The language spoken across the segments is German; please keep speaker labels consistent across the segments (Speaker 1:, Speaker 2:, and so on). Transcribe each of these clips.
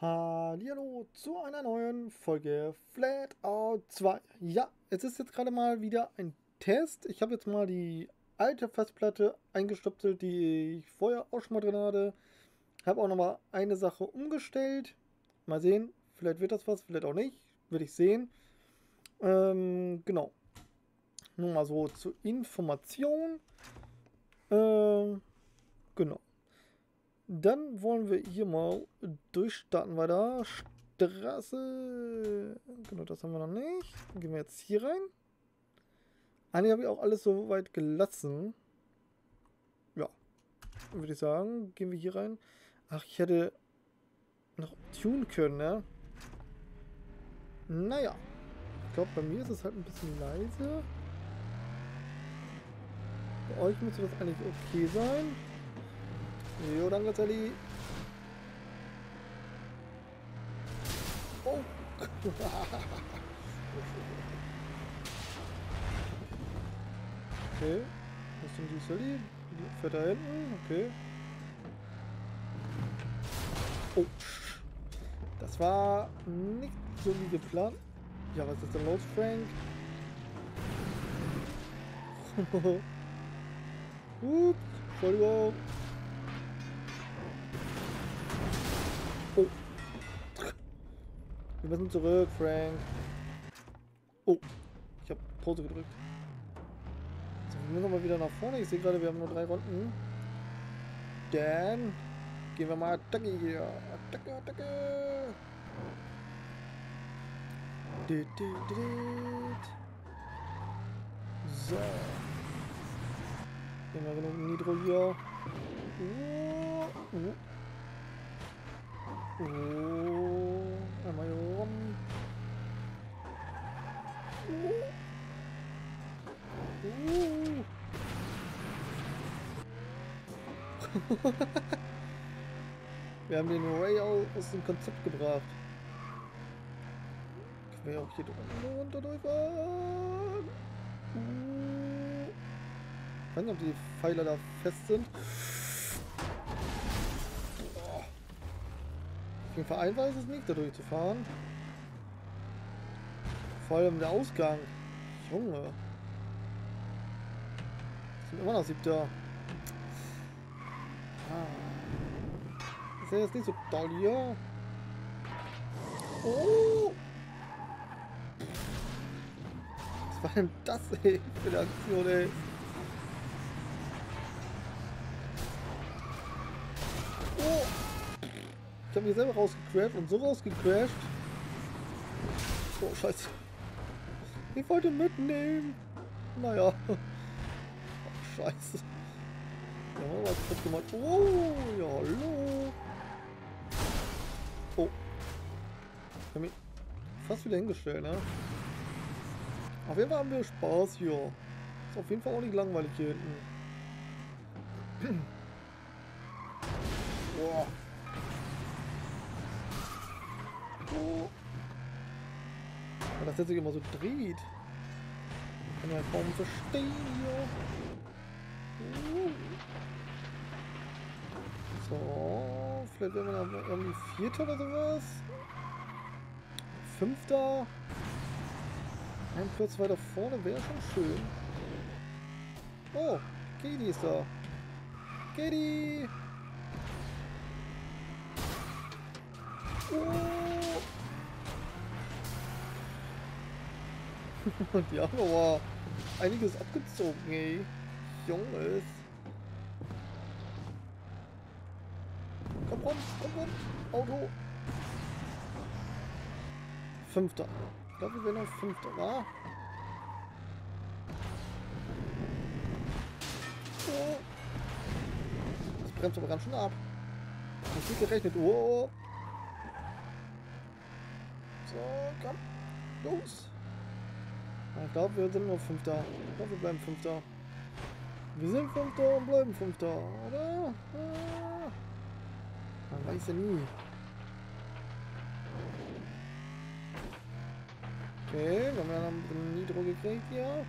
Speaker 1: Hallo zu einer neuen Folge Flatout 2. Ja, es ist jetzt gerade mal wieder ein Test. Ich habe jetzt mal die alte Festplatte eingestöpselt, die ich vorher auch schon mal drin hatte. Habe auch noch mal eine Sache umgestellt. Mal sehen, vielleicht wird das was, vielleicht auch nicht. Würde ich sehen. Ähm, genau. Nur mal so zur Information. Ähm, genau. Dann wollen wir hier mal durchstarten weiter. Straße. Genau, das haben wir noch nicht. Dann gehen wir jetzt hier rein. Eigentlich habe ich auch alles so weit gelassen. Ja. Würde ich sagen. Gehen wir hier rein. Ach, ich hätte noch tun können, ne? Naja. Ich glaube, bei mir ist es halt ein bisschen leise. Bei euch müsste das eigentlich okay sein. Jo, danke, Sally. Oh. okay. Was ist denn die Sally? Die fährt da hinten. Okay. Oh. Das war nicht so wie geplant. Ja, was ist denn los, Frank? Ups, Entschuldigung. Wir müssen zurück, Frank. Oh. Ich habe Pause gedrückt. So, wir müssen mal wieder nach vorne. Ich sehe gerade, wir haben nur drei Runden. Dann gehen wir mal Attacke hier. Attacke, Attacke. So. Gehen wir genug Nitro hier. Uh, uh. Einmal hier rum. Uh. Uh. Wir haben den Rail aus dem Konzept gebracht. Können wir auch hier drunter runter durchfahren? Uh. Ich weiß nicht, ob die Pfeiler da fest sind. Fall einfach ist es nicht, da durchzufahren. Vor allem der Ausgang. Junge. Sind immer noch siebter. Ah. Ist ja jetzt nicht so toll hier. Oh! Was war denn das, ey, für eine Aktion, ey? Ich habe mich selber rausgecrashed und so rausgecrashed. Oh, scheiße. Ich wollte mitnehmen. Naja. Oh, scheiße. Ja, was gemacht? Oh, ja, hallo. Oh. Ich habe mich fast wieder hingestellt, ne? Auf jeden Fall haben wir Spaß hier. Ist auf jeden Fall auch nicht langweilig hier hinten. Boah. Aber dass der sich immer so dreht. Kann man kaum verstehen hier. So, vielleicht werden wir dann irgendwie Vierter oder sowas. Fünfter. Ein Platz weiter vorne wäre schon schön. Oh, Katie ist da. Katie! Oh. Haben aber einiges abgezogen, ey. Junges. Komm rum, komm rum. Auto. Fünfter. Ich glaube, wir werden auf Fünfter, wa? Oh. Das bremst aber ganz schön ab. Nicht gerechnet. Oh. So, komm. Los. Ich glaube, wir sind nur Fünfter. Ich glaube, wir bleiben Fünfter. Wir sind Fünfter und bleiben Fünfter, oder? Ah. Man weiß ja nie. Okay, wir haben ja noch ein Nitro gekriegt hier.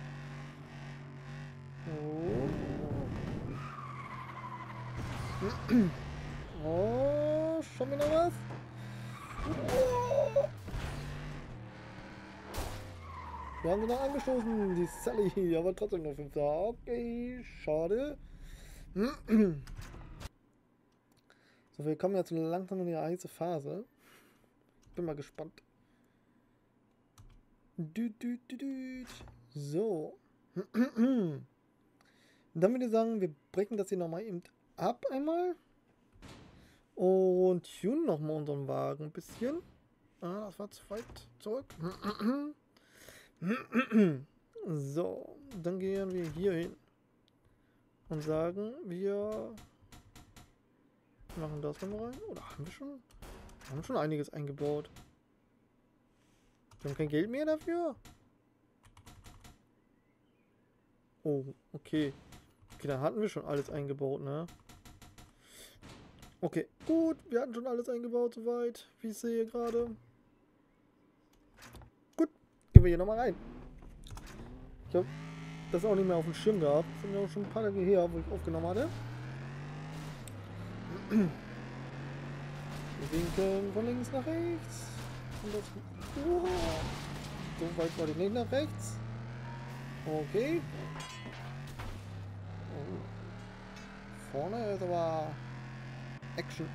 Speaker 1: Oh. Oh, schon wieder was? Wir haben sie noch angestoßen, die Sally, aber trotzdem nur 5 Okay, schade. So, wir kommen jetzt langsam in die heiße Phase. Bin mal gespannt. Du, du, du, du. So. Dann würde ich sagen, wir brechen das hier nochmal eben ab einmal. Und tun nochmal unseren Wagen ein bisschen. Ah, das war zu weit zurück. So, dann gehen wir hier hin. Und sagen, wir machen das nochmal rein. Oder haben wir schon? Wir haben schon einiges eingebaut. Wir haben kein Geld mehr dafür. Oh, okay. Okay, dann hatten wir schon alles eingebaut, ne? Okay, gut. Wir hatten schon alles eingebaut soweit, wie ich sehe gerade. Gehen wir hier nochmal rein. Ich habe das auch nicht mehr auf dem Schirm gehabt. Das sind ja auch schon ein paar Tage her, wo ich aufgenommen hatte. Wir winkeln von links nach rechts. Und das, oh, so weit wollte ich nicht nach rechts. Okay. Oh. Vorne ist aber Action.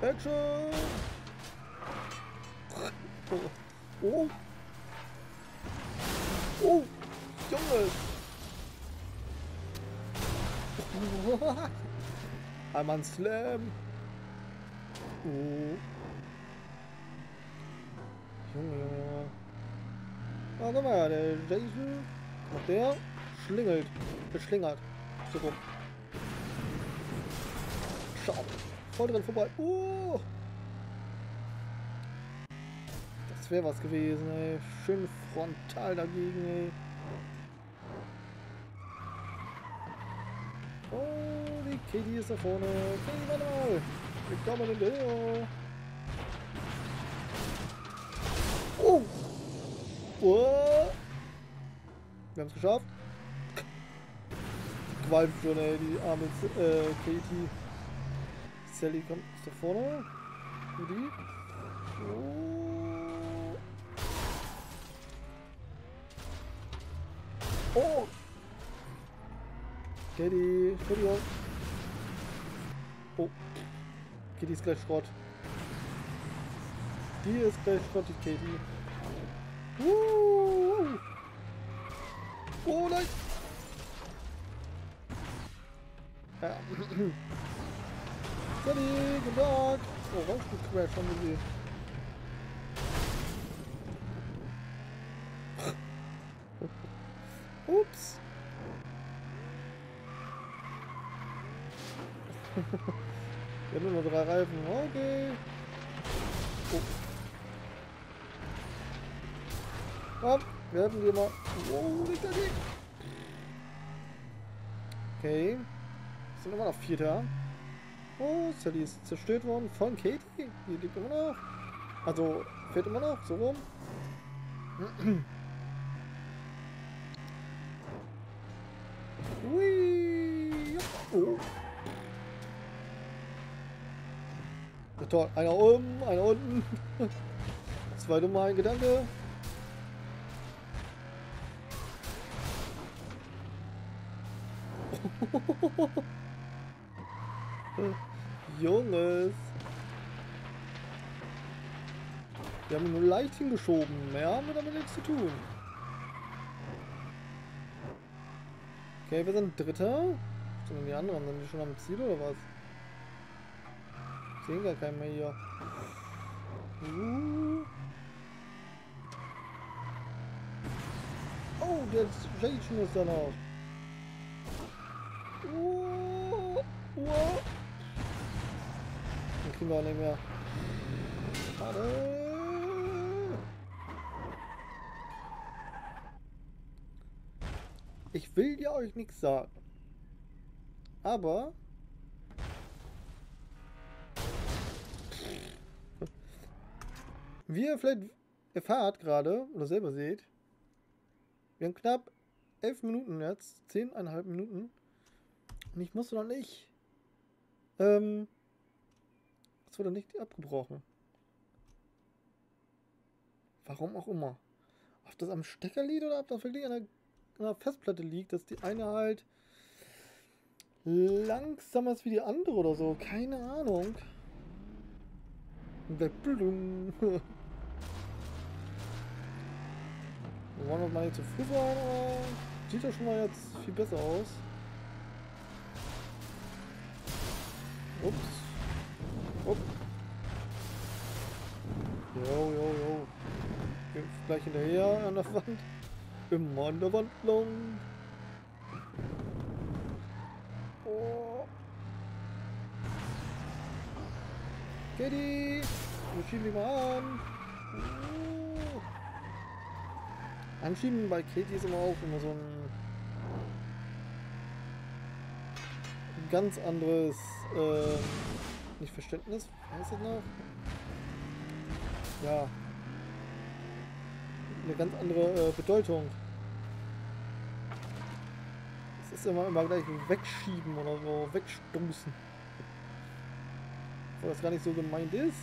Speaker 1: Action! Oh. Oh! Oh! Junge! Ein Slam. Oh. Junge, Junge. Warte mal, der Jason. Und der schlingelt. Geschlingert. So rum. Schau. Voll drin vorbei. Oh. Das wäre was gewesen, ey. Schön frontal dagegen, ey. Oh, die Katie ist da vorne. Katie, warte mal. Wir kommen in der Oh. oh. Wir haben es geschafft. Qualmt schon, ey, die arme äh, Katie. Sally kommt da vorne. Wo die? Oh. Oh. Katie, Entschuldigung. Oh. Katie ist gleich Schrott. Die ist gleich Schrott, die Katie. Uh. Oh nein! Ja. Katie, guten Tag! Oh, Raumstuhl-Crash haben wir sie. Ups. Wir haben nur drei Reifen. Okay. Oh. Komm, wir hätten die mal. Oh, nicht dagegen. Okay. Es sind immer noch vier da. Oh, Sally ist zerstört worden von Katie. Die liegt immer noch. Also, fährt immer noch, so rum. Toll. Einer oben, einer unten. Zwei dumme ein Gedanke. Junges. Wir haben nur leicht hingeschoben. Mehr haben wir damit nichts zu tun. Okay, wir sind Dritter. Sind denn die anderen? Sind die schon am Ziel oder was? Ich sehe gar keinen mehr hier. Uh. Oh, der Jason ist da noch. Uh. Uh. Den kriegen wir auch nicht mehr. Schade. Ich will dir euch nichts sagen. Aber wie ihr vielleicht erfahrt gerade oder selber seht, wir haben knapp elf Minuten jetzt, zehneinhalb Minuten. Und ich musste noch nicht. Ähm, es wurde nicht abgebrochen. Warum auch immer. Ob das am Stecker liegt oder ob das wirklich an der, an der Festplatte liegt, dass die eine halt langsamer ist wie die andere oder so. Keine Ahnung. Wir wollen uns mal nicht zu früh sein, aber sieht ja schon mal jetzt viel besser aus. Ups. Upp. Jo, jo, jo. Gleich hinterher an der Wand. Immer an der Wand lang. Oh. Kitty! Wir schieben die mal an. Anschieben bei Katie ist immer auch immer so ein ganz anderes äh, nicht Verständnis, heißt das noch? Ja. Eine ganz andere äh, Bedeutung. Es ist immer, immer gleich wegschieben oder so, wegstoßen. Obwohl das gar nicht so gemeint ist.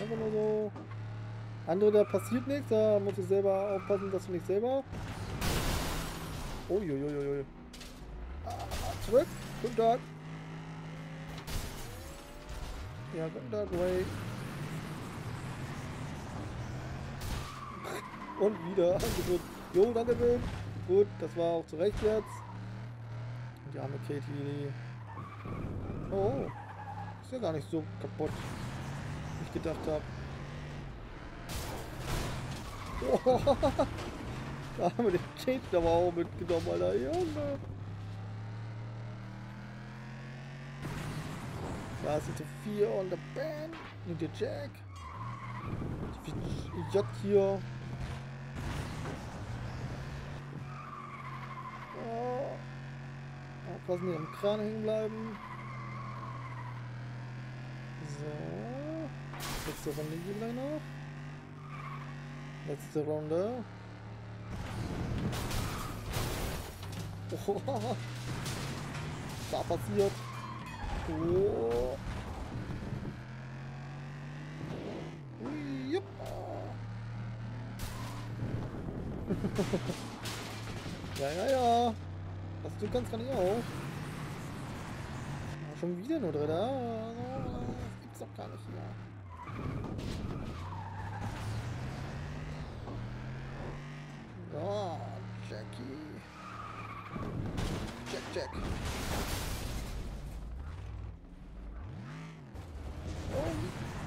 Speaker 1: Einfach nur so. Andere, da passiert nichts, da musst du selber aufpassen, dass du nicht selber. Uiuiuiui. Ah, zurück. Guten Tag. Ja, guten Tag, Ray. Und wieder angedrückt. Jo, danke schön. Gut, das war auch zurecht jetzt. Die arme Katie. Oh, ist ja gar nicht so kaputt, wie ich gedacht habe. Da haben wir den Katie aber auch mitgenommen, Alter. Junge. Da ist die 4 on the band. Und der Jack. Die J hier. Oh. Aufpassen, die am Kran hängen bleiben. So. Letzte Runde hier gleich noch. Letzte Runde. Oh. Da passiert. Oh. Jupp. ja, ja, ja. Was du kannst, kann ich auch. Ja, schon wieder nur drin. Das gibt's doch gar nicht hier. Ja, Jackie. Jack.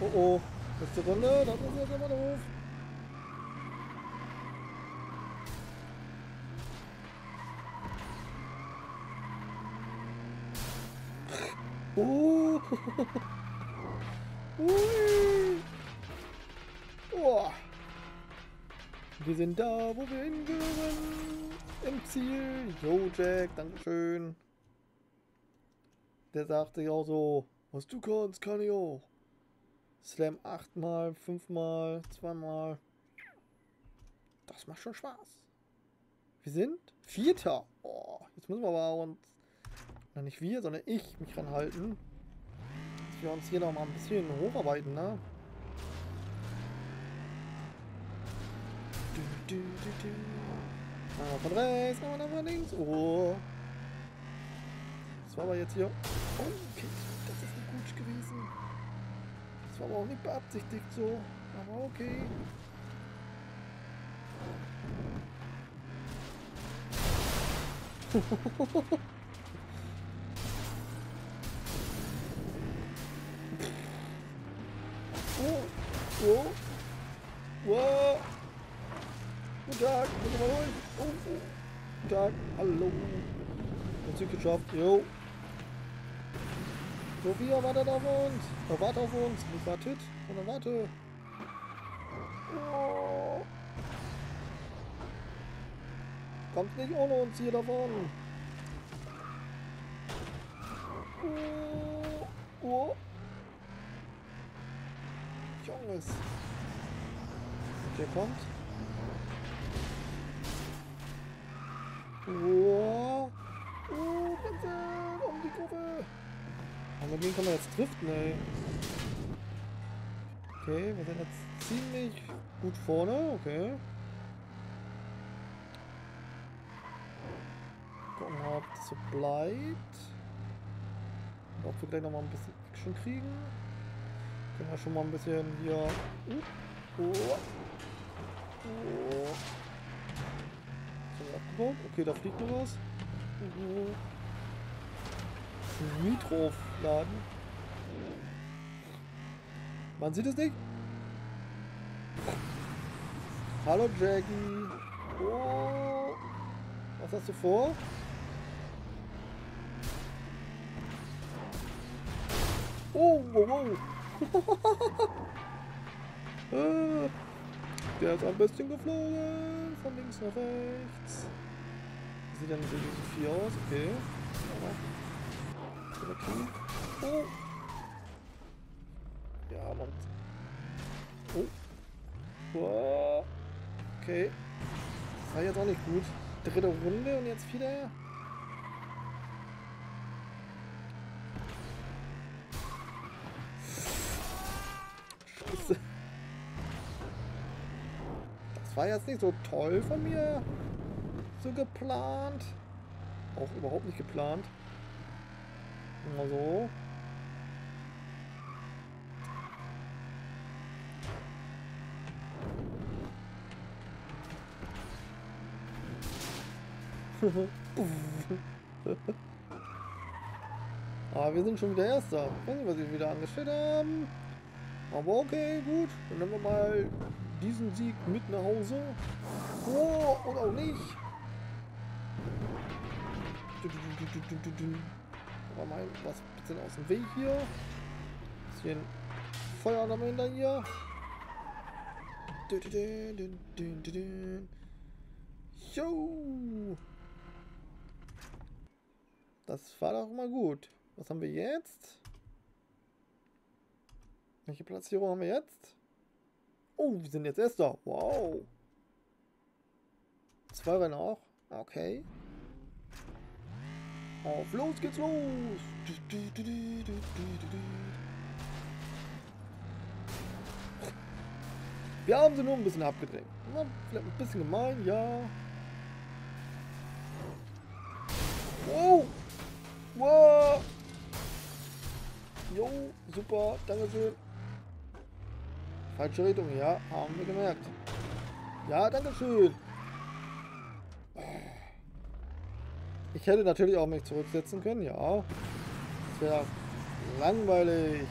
Speaker 1: Oh oh. Letzte Runde, das ist jetzt immer doof. Oh. Oh. Wir sind da, wo wir hingehören. Im Ziel. Jo, Jack, Dankeschön. Der sagte ja auch so, was du kannst, kann ich auch. Slam achtmal, fünfmal, zweimal. Das macht schon Spaß. Wir sind Vierter. Oh, jetzt müssen wir aber uns, na nicht wir, sondern ich mich ranhalten. Dass wir uns hier noch mal ein bisschen hocharbeiten, ne? Du, du, du, du. Mal von rechts, mal von links. Oh. Das war aber jetzt hier. Oh, okay. Das ist nicht gut gewesen. Das war aber auch nicht beabsichtigt so. Aber okay. oh, oh, wow. Guten Tag, muss ich mal holen. Oh, oh. Guten Tag, hallo. Prinzip geschafft, jo. Sophia wartet auf uns. Oh, warte auf uns. Nicht wartet, sondern warte. Oh. Kommt nicht ohne uns hier davon. Oh. Oh. Junges. Der kommt. Oh. Oh, Vincent, um die Kurve. Aber dem kann man jetzt driften, ey. Okay, wir sind jetzt ziemlich gut vorne. Okay. Gucken ob das so bleibt. Ob wir gleich nochmal ein bisschen Action kriegen. Können wir schon mal ein bisschen hier... Uh, oh, oh. So, abgebaut. Okay, da fliegt noch was. Nitro aufladen. Man sieht es nicht. Hallo Jackie. Oh. Was hast du vor? Oh, wow, wow. Ah. Der ist ein bisschen geflogen. Von links nach rechts. Sieht nicht so viel aus. Okay. Oh. Ja, Mann. Oh. oh. Okay. Das war jetzt auch nicht gut. Dritte Runde und jetzt wieder. Scheiße. Das war jetzt nicht so toll von mir. So geplant. Auch überhaupt nicht geplant. Mal so. Aber wir sind schon wieder Erster. Ich weiß nicht, was sie wieder angestellt haben. Aber okay, gut. Dann nehmen wir mal diesen Sieg mit nach Hause. Oh, oder auch nicht. Aber mal was bisschen aus dem Weg hier. Bisschen Feuer dahinter hier. Jo! Das war doch mal gut. Was haben wir jetzt? Welche Platzierung haben wir jetzt? Oh, wir sind jetzt Erster. Wow. Zwei Rennen auch. Okay. Auf los geht's los. Wir haben sie nur ein bisschen abgedrängt. vielleicht ein bisschen gemein, ja. Wow. Wow. Jo, super, danke schön. Falsche Richtung, ja, haben wir gemerkt. Ja, danke Ich hätte natürlich auch mich zurücksetzen können, ja. Das wäre langweilig.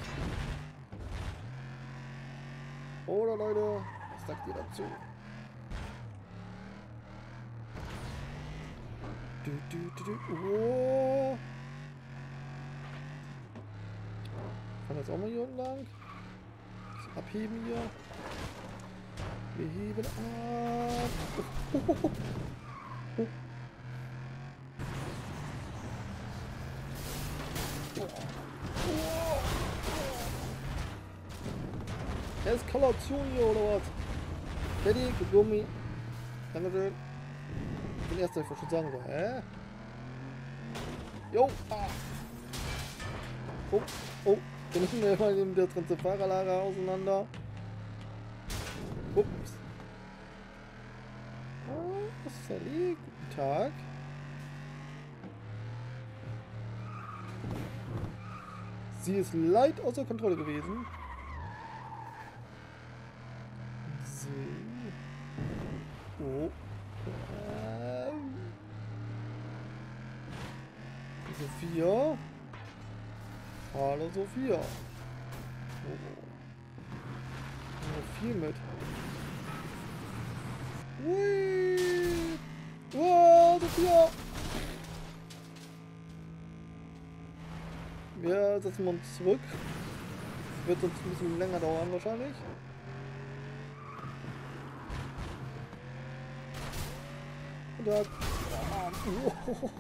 Speaker 1: Oder Leute, was sagt ihr dazu? Du, du, du, du. Oh. Kann jetzt auch mal hier unten lang. Abheben hier. Wir heben ab. Eskalation hier oder was? Teddy, Gummi. Dankeschön. Ich bin erst, ich schon sagen so. Hä? Jo! Ah. Oh, oh. Wir müssen wir mal eben das ganze Fahrerlager auseinander. Ups. Oh, Sally, guten Tag. Sie ist leicht außer Kontrolle gewesen. 4. Oh. viel mit. Ui. Wow, das hier. Wir setzen uns zurück. Wird uns ein bisschen länger dauern wahrscheinlich. Und da... Oh.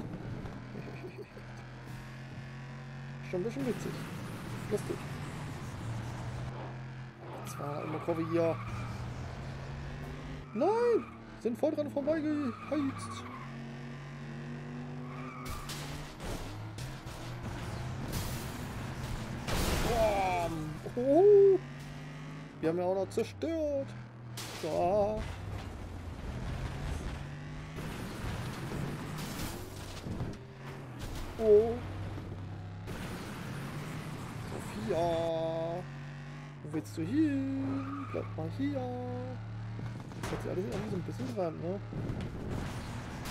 Speaker 1: Schon ein bisschen witzig. Lustig. Das war eine Kurve hier. Nein! Sind voll dran vorbeigeheizt. Wir haben ja auch noch zerstört. So. Oh. Sophia. Wo willst du hin? Bleib mal hier. Das sich alles irgendwie so ein bisschen dran, ne?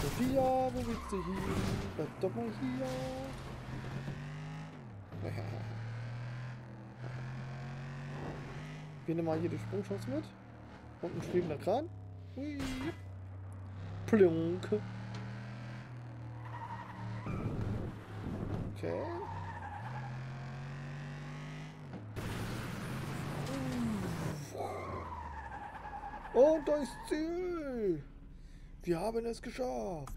Speaker 1: Sophia, wo willst du hin? Bleib doch mal hier. Wir nehmen mal hier die Sprungchance mit. Und ein schwebender Kran. Hui. Plunk. Okay. Und da ist Ziel. Wir haben es geschafft.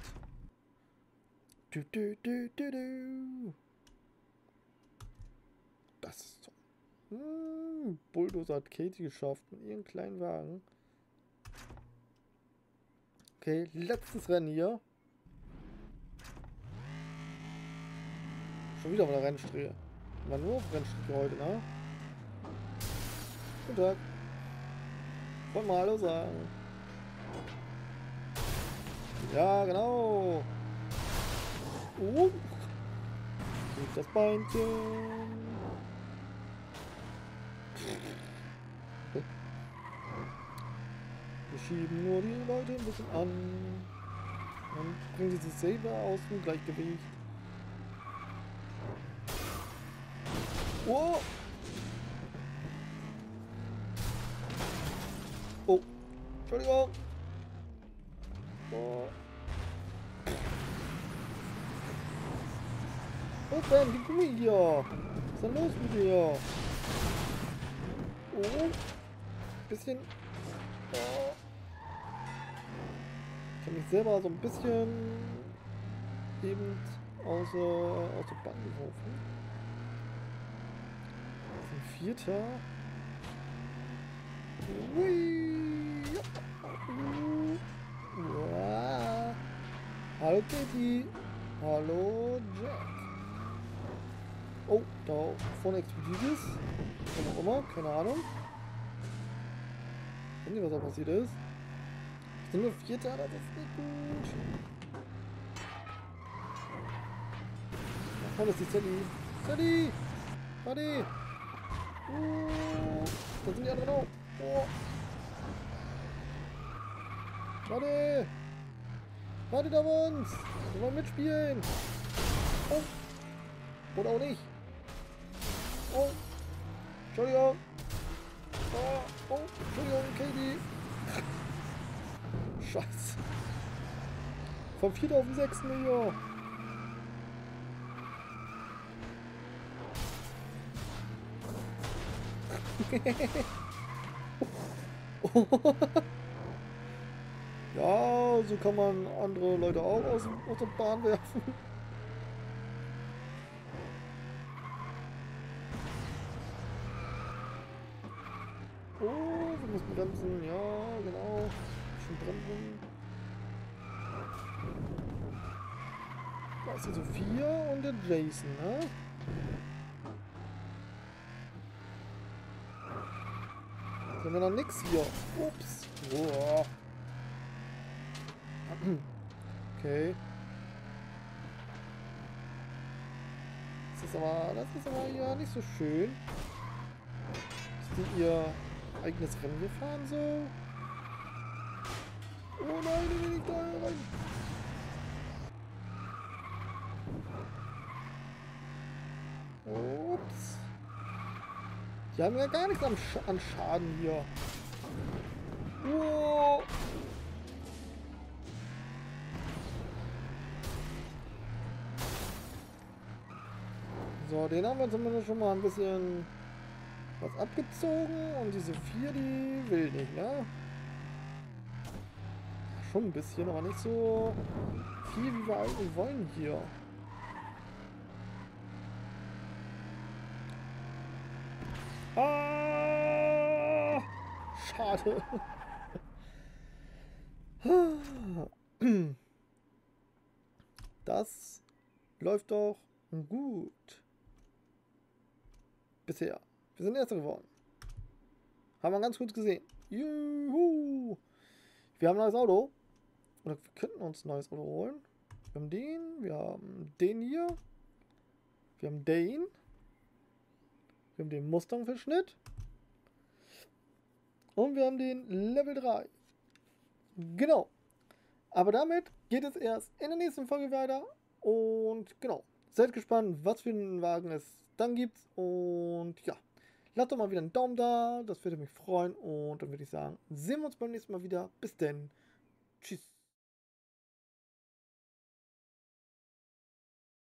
Speaker 1: Du, du, du, du, du. Das ist so. Hm, Bulldozer hat Katie geschafft mit ihrem kleinen Wagen. Okay, letztes Rennen hier. Schon wieder auf der Rennstrecke. War nur auf Rennstrecke heute, ne? Guten Tag. Wollen mal Hallo sagen. Ja, genau. Uh. Das Beinchen. Wir schieben nur die Leute ein bisschen an. Und bringen sie sich selber aus dem Gleichgewicht. Oh! Entschuldigung! Oh! Oh, Ben, die Gummi hier! Was ist denn los mit dir? Oh! Bisschen. Oh. Ich habe mich selber so ein bisschen eben aus, äh, aus der Bahn geworfen. Vierter. Hui. Hallo Katie. Hallo Jack. Oh, da vorne explodiert es. Was auch immer, keine Ahnung. Ich weiß nicht, was da passiert ist. Ich bin nur Vierter, das ist nicht gut. Da vorne ist die Sally. Sally! Buddy! Uh, da sind die anderen auch. Oh. Warte! Wartet auf uns! Wir wollen mitspielen! Oh! Oder auch nicht! Oh! Entschuldigung! Oh! Oh! Entschuldigung, Katie! Scheiße! Vom 4. auf den 6. Million! ja, so kann man andere Leute auch aus, aus der Bahn werfen. Oh, wir müssen bremsen. Ja, genau. Schon bremsen. Da ist die Sophia und der Jason, ne? haben wir noch nichts hier. Ups. Oh. Okay. Das ist aber, das ist aber ja nicht so schön. Ist die ihr eigenes Rennen gefahren so? Oh nein, ich will nicht da rein. Ups. Die haben ja gar nichts an, Sch an Schaden hier. So, den haben wir zumindest schon mal ein bisschen was abgezogen. Und diese vier, die will nicht, ne? Schon ein bisschen, aber nicht so viel, wie wir eigentlich wollen hier. Ah, schade. Das läuft doch gut. Bisher. Wir sind Erster geworden. Haben wir ganz kurz gesehen. Juhu. Wir haben ein neues Auto. Oder wir könnten uns ein neues Auto holen. Wir haben den, wir haben den hier. Wir haben den. Wir haben den Mustang-Verschnitt. Und wir haben den Level 3. Genau. Aber damit geht es erst in der nächsten Folge weiter. Und genau. Seid gespannt, was für einen Wagen es dann gibt. Und ja. Lasst doch mal wieder einen Daumen da. Das würde mich freuen. Und dann würde ich sagen, sehen wir uns beim nächsten Mal wieder. Bis denn. Tschüss.